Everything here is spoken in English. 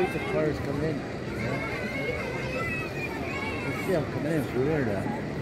wait till cars come in. You know? You see them coming in through there now.